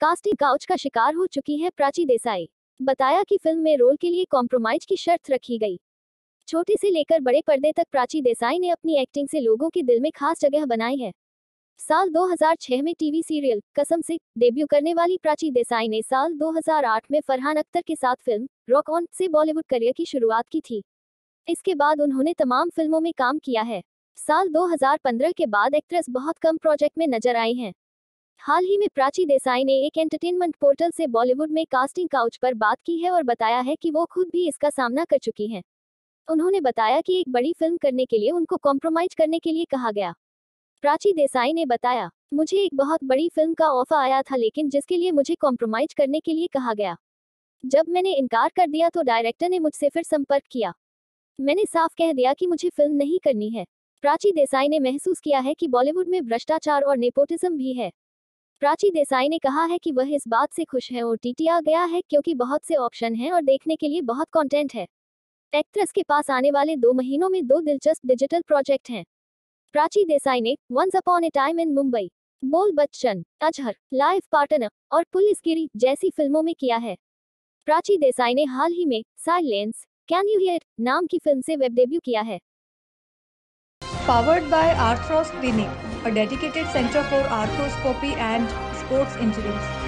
Casting couch का शिकार हो चुकी है प्राची देसाई। बताया कि फ़िल्म में रोल के लिए कॉम्प्रोमाइज की शर्त रखी गई। छोटे से लेकर बड़े पर्दे तक प्राची देसाई ने अपनी एक्टिंग से लोगों के दिल में खास जगह बनाई है। साल 2006 में टीवी सीरियल कसम से डेब्यू करने वाली प्राची देसाई ने साल 2008 में फरहान अख्तर के साथ फ़िल्म रॉक ऑन से बॉलीवुड करियर की शुरुआत की थी। इसके बाद उन्होंने तमाम फ़िल्मों में काम किया है। साल 2015 के बाद एक्ट्रेस बहुत कम प्रोजेक्ट में नज़र आई हैं। हाल ही में प्राची देसाई ने एक एंटरटेनमेंट पोर्टल से बॉलीवुड में कास्टिंग काउच पर बात की है और बताया है कि वो खुद भी इसका सामना कर चुकी हैं। उन्होंने बताया कि एक बड़ी फ़िल्म करने के लिए उनको कॉम्प्रोमाइज करने के लिए कहा गया। प्राची देसाई ने बताया, मुझे एक बहुत बड़ी फ़िल्म का ऑफ़र आया था लेकिन जिसके लिए मुझे कॉम्प्रोमाइज करने के लिए कहा गया। जब मैंने इनकार कर दिया तो डायरेक्टर ने मुझसे फिर संपर्क किया। मैंने साफ़ कह दिया कि मुझे फ़िल्म नहीं करनी है। प्राची देसाई ने महसूस किया है कि बॉलीवुड में भ्रष्टाचार और नेपोटिज्म भी है। प्राची देसाई ने कहा है कि वह इस बात से खुश है और टीटी आ गया है क्योंकि बहुत से ऑप्शन हैं और देखने के लिए बहुत कंटेंट है। एक्ट्रेस के पास आने वाले दो महीनों में दो दिलचस्प डिजिटल प्रोजेक्ट हैं। प्राची देसाई ने once upon a time in Mumbai Bol Bachchan Azhar life partner और पुलिस गिरी जैसी फ़िल्मों में किया है। प्राची देसाई ने हाल ही में साइलेंस कैन यू हियर नाम की फ़िल्म से वेब डेब्यू किया है। Powered by Arthros Clinic, a dedicated center for arthroscopy and sports injuries.